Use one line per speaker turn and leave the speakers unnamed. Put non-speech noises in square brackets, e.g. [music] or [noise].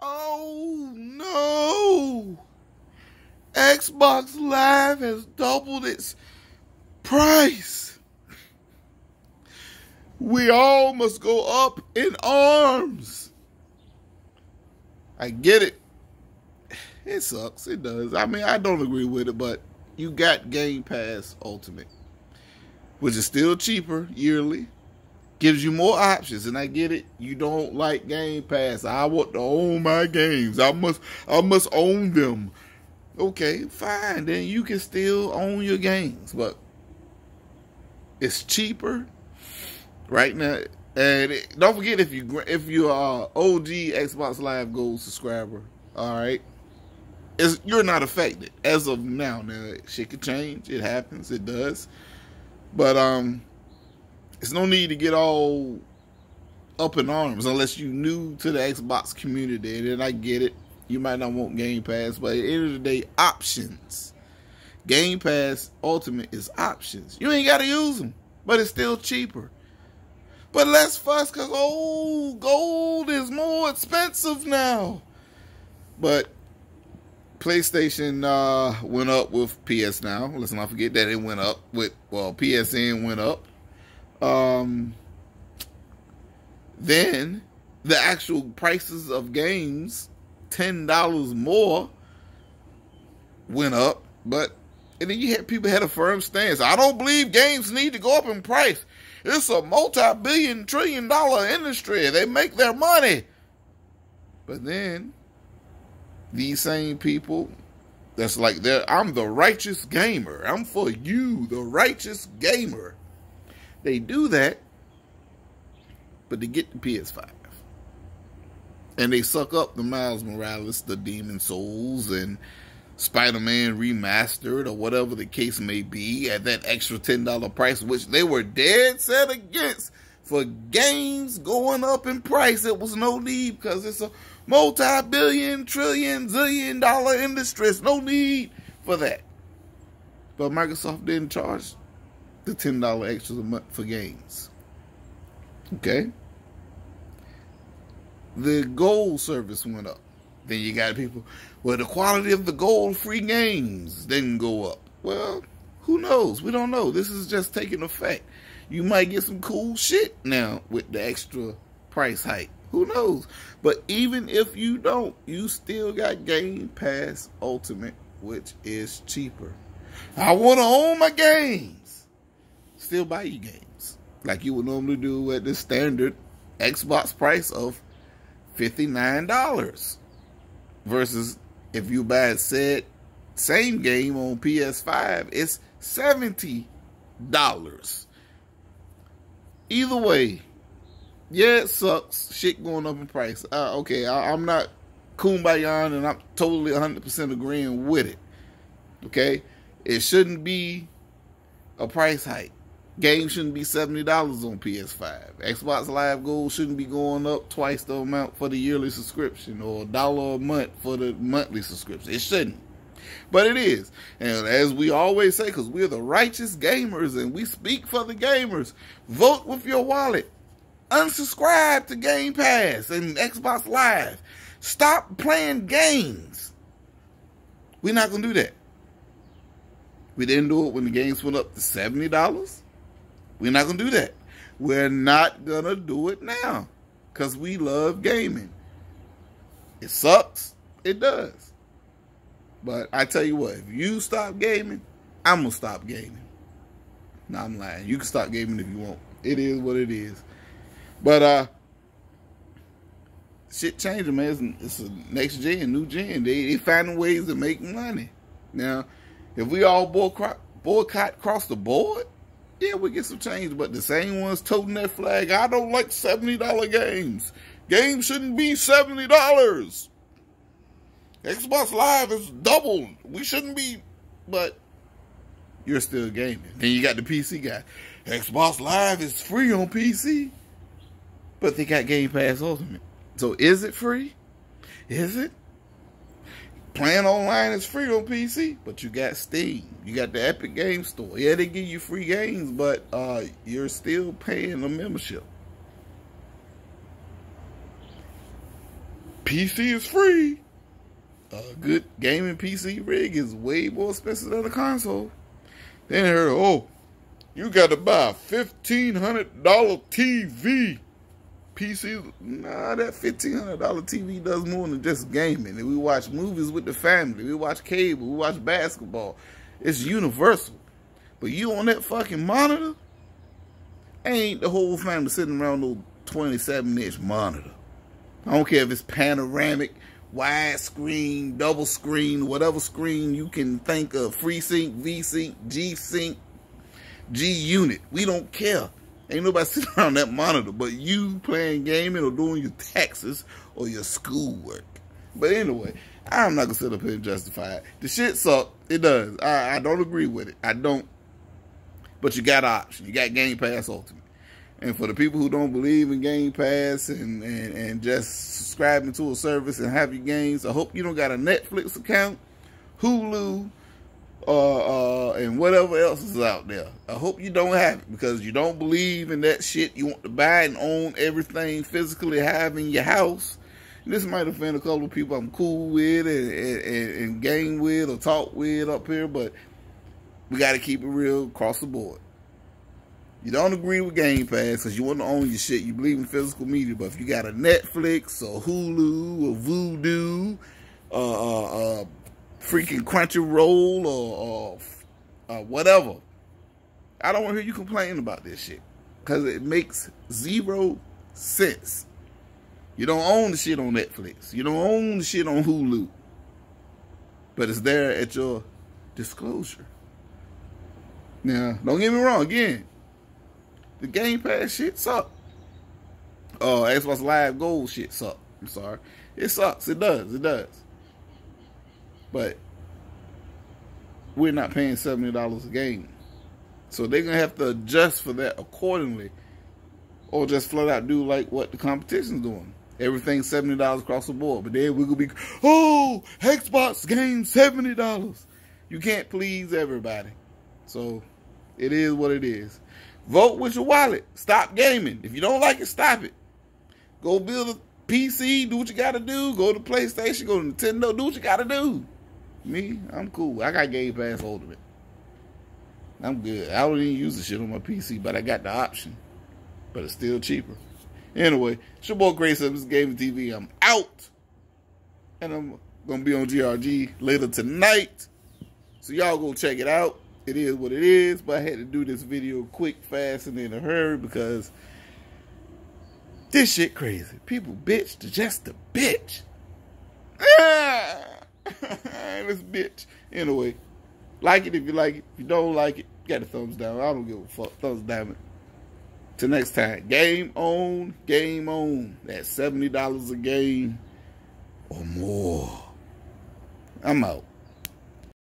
Oh no! Xbox Live has doubled its price. We all must go up in arms. I get it. It sucks. It does. I mean, I don't agree with it, but you got Game Pass Ultimate, which is still cheaper yearly gives you more options and i get it. You don't like game pass. I want to own my games. I must i must own them. Okay fine. Then you can still own your games but it's cheaper right now. And it, don't forget if you if you are og xbox live gold subscriber all right it's, you're not affected. As of now now shit could change. It happens. It does. But um it's no need to get all up in arms unless you new to the Xbox community. And I get it. You might not want Game Pass, but at the end of the day, options. Game Pass Ultimate is options. You ain't got to use them, but it's still cheaper. But less fuss because, oh, gold is more expensive now. But PlayStation uh, went up with PS Now. Let's not forget that it went up with, well, PSN went up. Um, then the actual prices of games, ten dollars more, went up. But and then you had people had a firm stance. I don't believe games need to go up in price. It's a multi-billion, trillion dollar industry. They make their money. But then these same people that's like I'm the righteous gamer. I'm for you, the righteous gamer. They do that, but they get the PS5. And they suck up the Miles Morales, the Demon Souls, and Spider Man Remastered, or whatever the case may be, at that extra $10 price, which they were dead set against for games going up in price. It was no need because it's a multi billion, trillion, zillion dollar industry. It's no need for that. But Microsoft didn't charge the $10 extras a month for games. Okay? The gold service went up. Then you got people, well, the quality of the gold free games didn't go up. Well, who knows? We don't know. This is just taking effect. You might get some cool shit now with the extra price hike. Who knows? But even if you don't, you still got Game Pass Ultimate, which is cheaper. I want to own my game still buy you games. Like you would normally do at the standard Xbox price of $59 versus if you buy said same game on PS5 it's $70 either way yeah it sucks. Shit going up in price. Uh, okay I, am not kumbaya and I'm totally 100% agreeing with it. Okay? It shouldn't be a price hike Games shouldn't be $70 on PS5. Xbox Live Gold shouldn't be going up twice the amount for the yearly subscription or a dollar a month for the monthly subscription. It shouldn't. But it is. And as we always say, because we're the righteous gamers and we speak for the gamers, vote with your wallet. Unsubscribe to Game Pass and Xbox Live. Stop playing games. We're not going to do that. We didn't do it when the games went up to $70. We're not going to do that. We're not going to do it now because we love gaming. It sucks. It does. But I tell you what, if you stop gaming, I'm going to stop gaming. No, I'm lying. You can stop gaming if you want. It is what it is. But, uh, shit changing, man. It's, it's a next gen, new gen. They, they finding ways to make money. Now, if we all boycott, boycott across the board, yeah, we get some change, but the same ones toting that flag. I don't like $70 games. Games shouldn't be $70. Xbox Live is doubled. We shouldn't be, but you're still gaming. Then you got the PC guy. Xbox Live is free on PC, but they got Game Pass Ultimate. So is it free? Is it? Playing online is free on PC, but you got Steam. You got the Epic Game Store. Yeah, they give you free games, but uh, you're still paying a membership. PC is free. A good gaming PC rig is way more expensive than a console. Then I heard, oh, you got to buy a $1,500 TV. PC, nah, that $1,500 TV does more than just gaming. And we watch movies with the family. We watch cable. We watch basketball. It's universal. But you on that fucking monitor, ain't the whole family sitting around no 27 inch monitor. I don't care if it's panoramic, wide screen, double screen, whatever screen you can think of, FreeSync, V-Sync, G-Sync, G-Unit. We don't care. Ain't nobody sitting [laughs] around that monitor but you playing gaming or doing your taxes or your schoolwork. But anyway, I'm not gonna sit up here and justify it. The shit sucks. It does. I, I don't agree with it. I don't. But you got option. You got Game Pass Ultimate. And for the people who don't believe in Game Pass and, and, and just subscribing to a service and have your games, I hope you don't got a Netflix account, Hulu, uh, uh, and whatever else is out there. I hope you don't have it because you don't believe in that shit. You want to buy and own everything physically have in your house. And this might offend a couple of people I'm cool with and, and, and game with or talk with up here, but we got to keep it real across the board. You don't agree with Game Pass because you want to own your shit. You believe in physical media. But if you got a Netflix or Hulu or uh, freaking Crunchyroll or, or whatever, I don't want to hear you complaining about this shit because it makes zero sense. You don't own the shit on Netflix. You don't own the shit on Hulu. But it's there at your disclosure. Now, don't get me wrong. Again, the Game Pass shit suck. Oh, uh, Xbox Live Gold shit suck. I'm sorry. It sucks. It does. It does. But we're not paying seventy dollars a game, so they're gonna have to adjust for that accordingly, or just flat out do like what the competition's doing. Everything seventy dollars across the board. But then we're gonna be, oh, Xbox game seventy dollars. You can't please everybody, so it is what it is. Vote with your wallet. Stop gaming. If you don't like it, stop it. Go build a PC. Do what you got to do. Go to PlayStation. Go to Nintendo. Do what you got to do. Me, I'm cool. I got Game Pass Ultimate. I'm good. I don't even use the shit on my PC, but I got the option. But it's still cheaper. Anyway, it's your boy Grace this Gaming TV. I'm out. And I'm going to be on GRG later tonight. So y'all go check it out it is what it is. But I had to do this video quick, fast, and in a hurry because this shit crazy. People bitch to just a bitch. Ah! [laughs] this bitch. Anyway, like it if you like it. If you don't like it, get a thumbs down. I don't give a fuck. Thumbs down. Till next time. Game on, game on. That's $70 a game or more. I'm out.